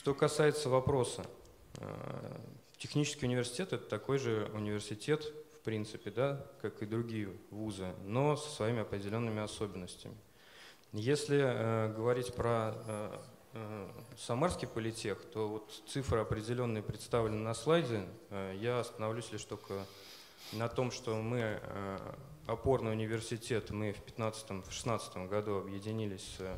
Что касается вопроса, технический университет – это такой же университет, в принципе, да, как и другие вузы, но со своими определенными особенностями. Если э, говорить про э, э, Самарский политех, то вот цифры определенные представлены на слайде. Э, я остановлюсь лишь только на том, что мы э, опорный университет, мы в 2015-2016 году объединились с,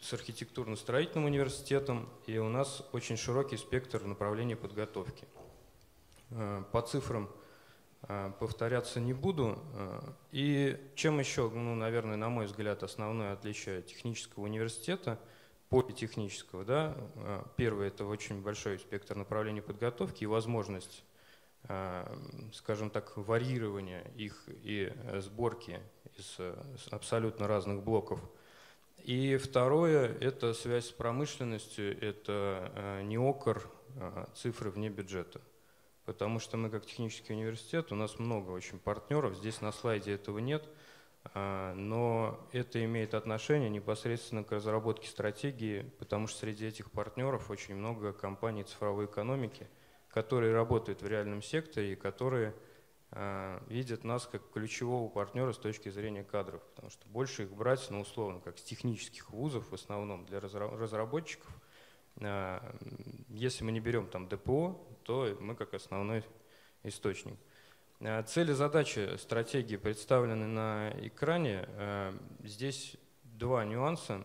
с архитектурно-строительным университетом, и у нас очень широкий спектр направлений подготовки. Э, по цифрам э, повторяться не буду. Э, и чем еще, ну, наверное, на мой взгляд, основное отличие технического университета, политехнического, да, первое – это очень большой спектр направлений подготовки и возможность скажем так, варьирования их и сборки из абсолютно разных блоков – и второе – это связь с промышленностью, это э, не окор, а цифры вне бюджета. Потому что мы как технический университет, у нас много очень партнеров, здесь на слайде этого нет, а, но это имеет отношение непосредственно к разработке стратегии, потому что среди этих партнеров очень много компаний цифровой экономики, которые работают в реальном секторе и которые видят нас как ключевого партнера с точки зрения кадров, потому что больше их брать, ну, условно, как с технических вузов в основном для разработчиков. А, если мы не берем там ДПО, то мы как основной источник. А, цели, задачи, стратегии представлены на экране. Здесь два нюанса.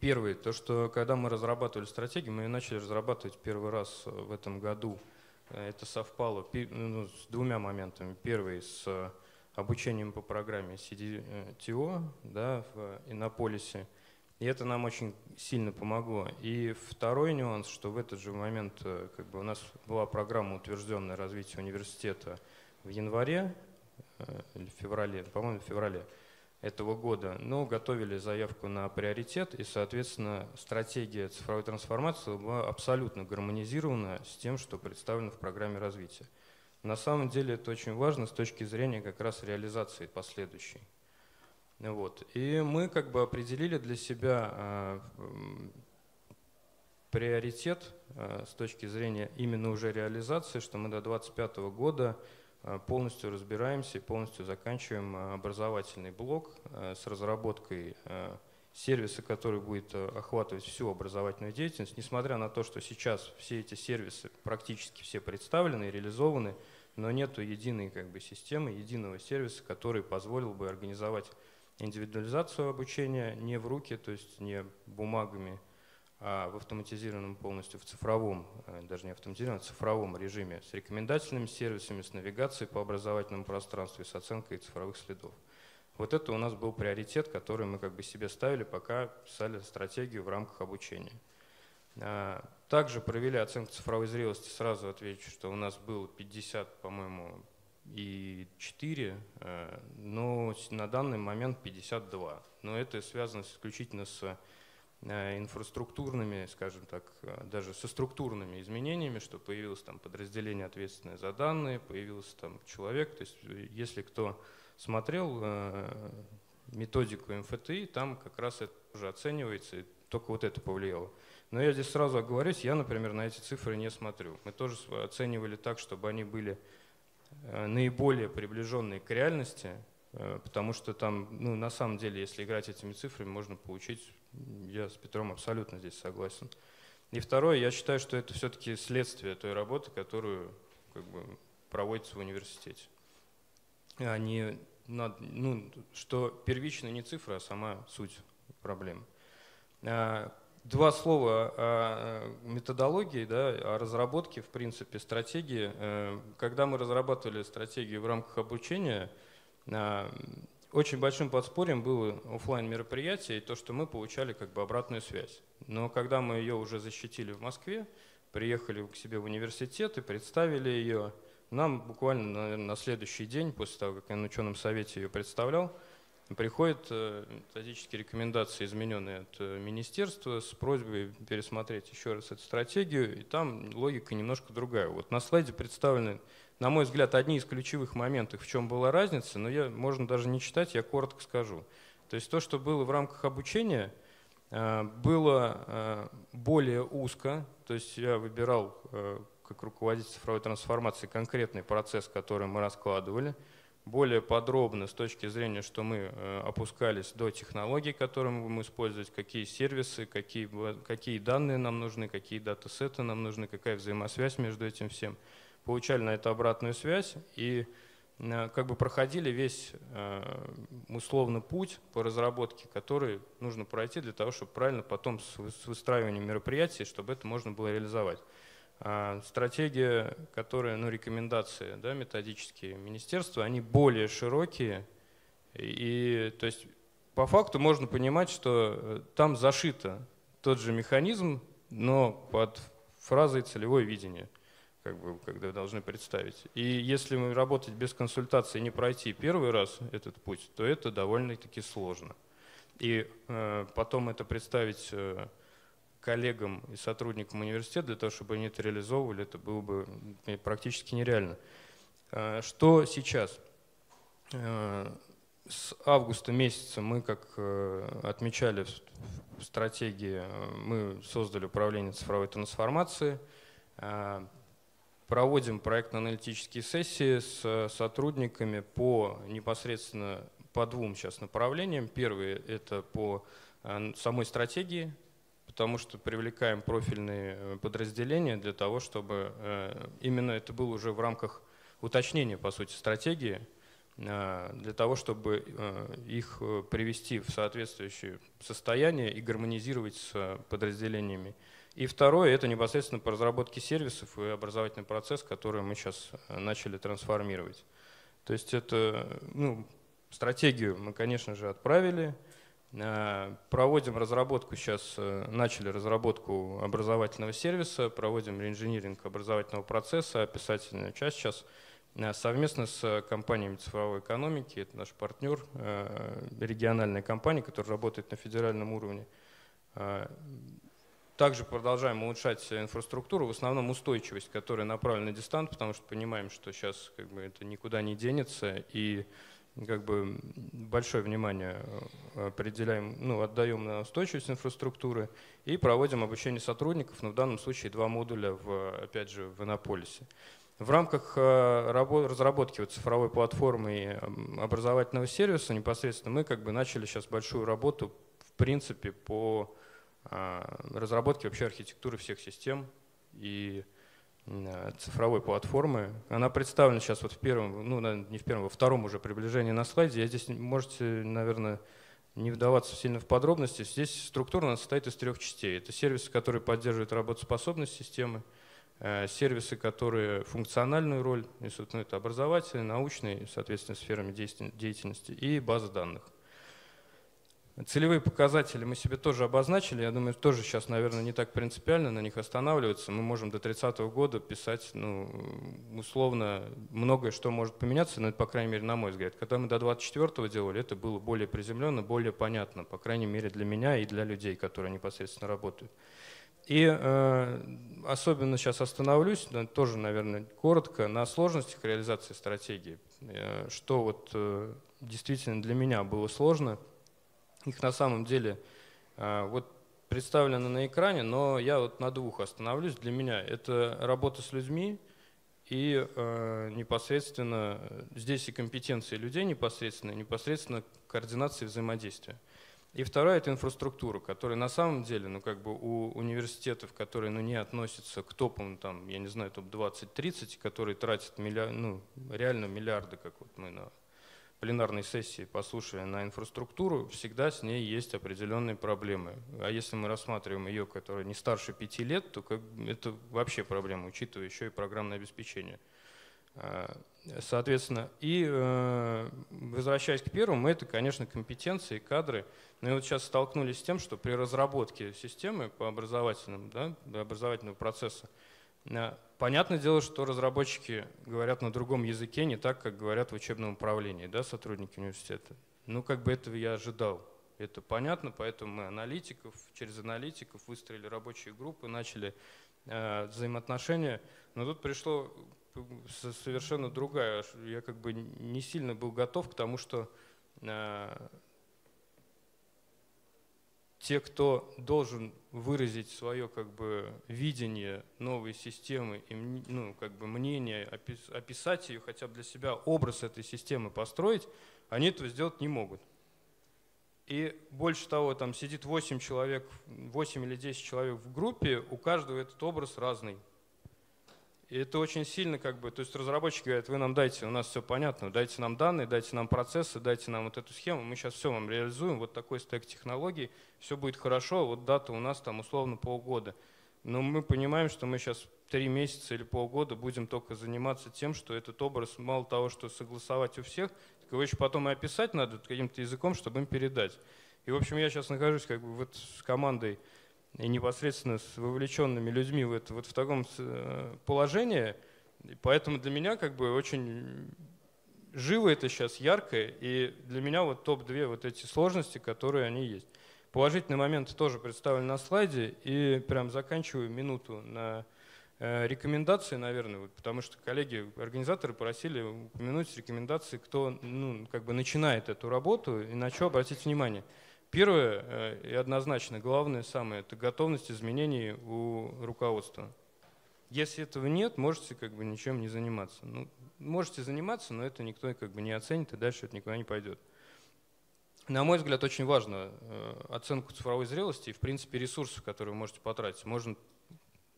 Первый, то что когда мы разрабатывали стратегию, мы ее начали разрабатывать первый раз в этом году – это совпало ну, с двумя моментами. Первый с э, обучением по программе CDTO да, в Иннополисе. И это нам очень сильно помогло. И второй нюанс, что в этот же момент э, как бы, у нас была программа утвержденная развития университета в январе э, или феврале, по-моему, в феврале этого года, но готовили заявку на приоритет, и, соответственно, стратегия цифровой трансформации была абсолютно гармонизирована с тем, что представлено в программе развития. На самом деле это очень важно с точки зрения как раз реализации последующей. Вот. И мы как бы определили для себя э, приоритет э, с точки зрения именно уже реализации, что мы до 2025 года полностью разбираемся полностью заканчиваем э, образовательный блок э, с разработкой сервиса, который будет охватывать всю образовательную деятельность, несмотря на то, что сейчас все эти сервисы практически все представлены и реализованы, но нет единой как бы, системы, единого сервиса, который позволил бы организовать индивидуализацию обучения не в руки, то есть не бумагами, в автоматизированном полностью, в цифровом, э, даже не автоматизированном, а цифровом режиме с рекомендательными сервисами, с навигацией по образовательному пространству и с оценкой цифровых следов. Вот это у нас был приоритет, который мы как бы себе ставили, пока писали стратегию в рамках обучения. А, также провели оценку цифровой зрелости. Сразу отвечу, что у нас было 50, по-моему, и 4, э, но на данный момент 52. Но это связано исключительно с инфраструктурными, скажем так, э, даже со структурными изменениями, что появилось там подразделение ответственное за данные, появился там человек. То есть э, если кто смотрел методику МФТИ, там как раз это уже оценивается, и только вот это повлияло. Но я здесь сразу оговорюсь, я, например, на эти цифры не смотрю. Мы тоже оценивали так, чтобы они были наиболее приближенные к реальности, потому что там, ну, на самом деле, если играть этими цифрами, можно получить я с Петром абсолютно здесь согласен. И второе, я считаю, что это все-таки следствие той работы, которую как бы, проводится в университете. А не над, ну, что первично не цифра, а сама суть проблемы. А, два слова о методологии, да, о разработке, в принципе, стратегии. Э, когда мы разрабатывали стратегию в рамках обучения, а, очень большим подспорьем было офлайн мероприятие и то, что мы получали как бы обратную связь. Но когда мы ее уже защитили в Москве, приехали к себе в университет и представили ее, нам буквально на, на следующий день, после того, как я на ученом совете ее представлял, приходят э, методические рекомендации, измененные от э, министерства, с просьбой пересмотреть еще раз эту стратегию, и там логика немножко другая. Вот на слайде представлены на мой взгляд, одни из ключевых моментов, в чем была разница, но я, можно даже не читать, я коротко скажу. То есть то, что было в рамках обучения, было более узко, то есть я выбирал как руководитель цифровой трансформации конкретный процесс, который мы раскладывали, более подробно с точки зрения, что мы опускались до технологий, которые мы будем использовать, какие сервисы, какие, какие данные нам нужны, какие датасеты нам нужны, какая взаимосвязь между этим всем. Получали на это обратную связь и Э, как бы проходили весь э, условно путь по разработке, который нужно пройти для того, чтобы правильно потом с выстраиванием мероприятий, чтобы это можно было реализовать. А стратегия, которая, ну, рекомендации да, методические министерства, они более широкие. И, то есть по факту можно понимать, что э, там зашито тот же механизм, но под фразой целевое видение как бы, когда должны представить. И если мы работать без консультации не пройти первый раз этот путь, то это довольно-таки сложно. И э, потом это представить э, коллегам и сотрудникам университета для того, чтобы они это реализовывали, это было бы практически нереально. Э, что сейчас? Э, с августа месяца мы, как э, отмечали в стратегии, э, мы создали управление цифровой трансформации. Э, проводим проектно-аналитические сессии с сотрудниками по непосредственно по двум сейчас направлениям. Первый – это по э, самой стратегии, потому что привлекаем профильные э, подразделения для того, чтобы э, именно это было уже в рамках уточнения, по сути, стратегии, для того, чтобы их привести в соответствующее состояние и гармонизировать с подразделениями и второе – это непосредственно по разработке сервисов и образовательный процесс, который мы сейчас э, начали трансформировать. То есть это, ну, стратегию мы, конечно же, отправили, э, проводим разработку сейчас, э, начали разработку образовательного сервиса, проводим реинжиниринг образовательного процесса, описательную часть сейчас совместно с компаниями цифровой экономики, это наш партнер, региональная компания, которая работает на федеральном уровне. Также продолжаем улучшать инфраструктуру, в основном устойчивость, которая направлена на дистант, потому что понимаем, что сейчас как бы, это никуда не денется, и как бы большое внимание э, определяем, ну, отдаем на устойчивость инфраструктуры и проводим обучение сотрудников, но в данном случае два модуля, в, опять же, в Иннополисе. В рамках э, разработки вот цифровой платформы и образовательного сервиса непосредственно мы как бы начали сейчас большую работу в принципе по а, разработки вообще архитектуры всех систем и цифровой платформы. Она представлена сейчас вот в первом, ну не в первом, во втором уже приближении на слайде. Я здесь можете, наверное, не вдаваться сильно в подробности. Здесь структура у нас состоит из трех частей. Это сервисы, которые поддерживают работоспособность системы, э, сервисы, которые функциональную роль несут, ну, это образовательные, научные, соответственно, сферами деятельности, и база данных. Целевые показатели мы себе тоже обозначили. Я думаю, тоже сейчас, наверное, не так принципиально на них останавливаться. Мы можем до 30 -го года писать, ну, условно, многое, что может поменяться, но это, по крайней мере, на мой взгляд. Когда мы до 24-го делали, это было более приземленно, более понятно, по крайней мере, для меня и для людей, которые непосредственно работают. И э, особенно сейчас остановлюсь, тоже, наверное, коротко, на сложностях реализации стратегии. Э, что вот э, действительно для меня было сложно – их на самом деле а, вот представлено на экране, но я вот на двух остановлюсь. Для меня это работа с людьми и э, непосредственно здесь и компетенции людей непосредственно, непосредственно координация взаимодействия. И второе – это инфраструктура, которая на самом деле, ну как бы у университетов, которые ну, не относятся к топам, там, я не знаю, топ-20-30, которые тратят миллиар, ну, реально миллиарды, как вот мы на пленарной сессии послушали на инфраструктуру, всегда с ней есть определенные проблемы. А если мы рассматриваем ее, которая не старше пяти лет, то как, это вообще проблема, учитывая еще и программное обеспечение. А, соответственно, и э, возвращаясь к первому, это, конечно, компетенции, кадры. Но и вот сейчас столкнулись с тем, что при разработке системы по образовательному, да, образовательного процесса, Понятное дело, что разработчики говорят на другом языке, не так, как говорят в учебном управлении, да, сотрудники университета. Ну, как бы этого я ожидал. Это понятно, поэтому мы аналитиков, через аналитиков выстроили рабочие группы, начали э, взаимоотношения. Но тут пришло совершенно другая. Я как бы не сильно был готов к тому, что э, те, кто должен выразить свое как бы видение новой системы и ну, как бы мнение, описать ее, хотя бы для себя образ этой системы построить, они этого сделать не могут. И больше того, там сидит 8 человек, 8 или 10 человек в группе, у каждого этот образ разный. И это очень сильно как бы, то есть разработчики говорят, вы нам дайте, у нас все понятно, дайте нам данные, дайте нам процессы, дайте нам вот эту схему, мы сейчас все вам реализуем, вот такой стек технологий, все будет хорошо, вот дата у нас там условно полгода. Но мы понимаем, что мы сейчас три месяца или полгода будем только заниматься тем, что этот образ мало того, что согласовать у всех, так его еще потом и описать надо каким-то языком, чтобы им передать. И, в общем, я сейчас нахожусь как бы вот с командой и непосредственно с вовлеченными людьми в это, вот в таком э, положении. И поэтому для меня как бы очень живо это сейчас, ярко, и для меня вот топ-2 вот эти сложности, которые они есть. Положительные моменты тоже представлены на слайде, и прям заканчиваю минуту на э, рекомендации, наверное, вот, потому что коллеги, организаторы просили упомянуть рекомендации, кто ну, как бы начинает эту работу и на что обратить внимание. Первое э, и однозначно главное самое – это готовность изменений у руководства. Если этого нет, можете как бы ничем не заниматься. Ну, можете заниматься, но это никто как бы не оценит, и дальше это никуда не пойдет. На мой взгляд, очень важно э, оценку цифровой зрелости и, в принципе, ресурсов, которые вы можете потратить. Можно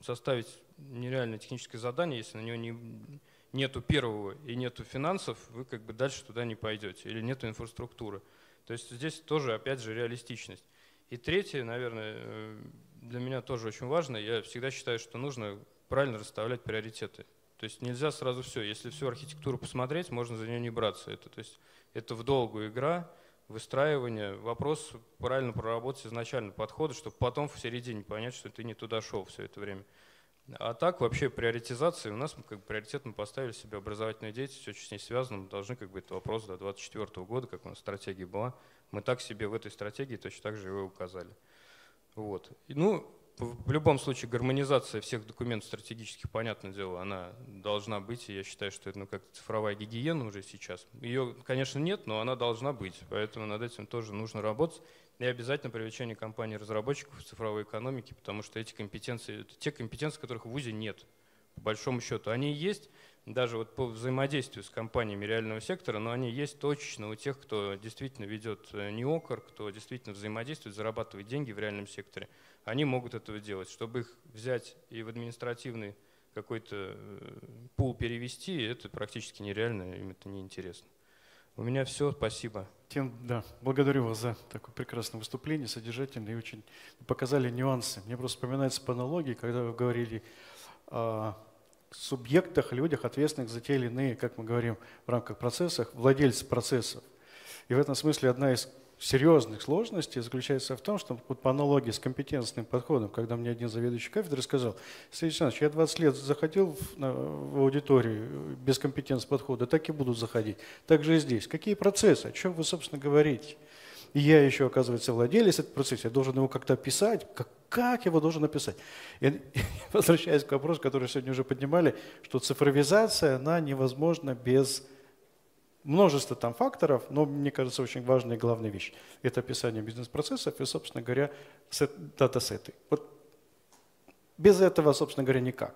составить нереальное техническое задание, если на него не, нету первого и нету финансов, вы как бы дальше туда не пойдете, или нету инфраструктуры. То есть здесь тоже, опять же, реалистичность. И третье, наверное, э, для меня тоже очень важно, я всегда считаю, что нужно правильно расставлять приоритеты. То есть нельзя сразу все. Если всю архитектуру посмотреть, можно за нее не браться. Это, то есть, это в долгую игра, выстраивание. Вопрос правильно проработать изначально подхода, чтобы потом в середине понять, что ты не туда шел все это время. А так вообще приоритизация, у нас как бы приоритет мы поставили себе образовательную деятельность, очень с ней связано, мы должны как бы это вопрос до 2024 года, как у нас стратегия была, мы так себе в этой стратегии точно так же его указали. Вот. И, ну, в любом случае гармонизация всех документов стратегических, понятное дело, она должна быть, и я считаю, что это ну, как цифровая гигиена уже сейчас. Ее, конечно, нет, но она должна быть, поэтому над этим тоже нужно работать. И обязательно привлечение компаний-разработчиков в цифровой экономике, потому что эти компетенции, это те компетенции, которых в ВУЗе нет, по большому счету. Они есть даже вот по взаимодействию с компаниями реального сектора, но они есть точечно у тех, кто действительно ведет э, неокр, кто действительно взаимодействует, зарабатывает деньги в реальном секторе. Они могут этого делать. Чтобы их взять и в административный какой-то э, пул перевести, это практически нереально, им это неинтересно. У меня все, спасибо. Тем, да, благодарю вас за такое прекрасное выступление, содержательное и очень показали нюансы. Мне просто вспоминается по аналогии, когда вы говорили о субъектах, людях, ответственных за те или иные, как мы говорим в рамках процессов, владельцы процессов. И в этом смысле одна из серьезных сложностей заключается в том, что вот по аналогии с компетентным подходом, когда мне один заведующий кафедры сказал, Сергей Александрович, я 20 лет заходил в, на, в аудиторию без компетентного подхода, так и буду заходить. Так же и здесь. Какие процессы? О чем вы, собственно, говорите? И я еще, оказывается, владелец этого процесса, я должен его как-то описать. Как, как его должен описать? И, возвращаясь к вопросу, который сегодня уже поднимали, что цифровизация, она невозможна без множество там факторов, но мне кажется очень важная и главная вещь. Это описание бизнес-процессов и, собственно говоря, датасеты. Вот без этого, собственно говоря, никак.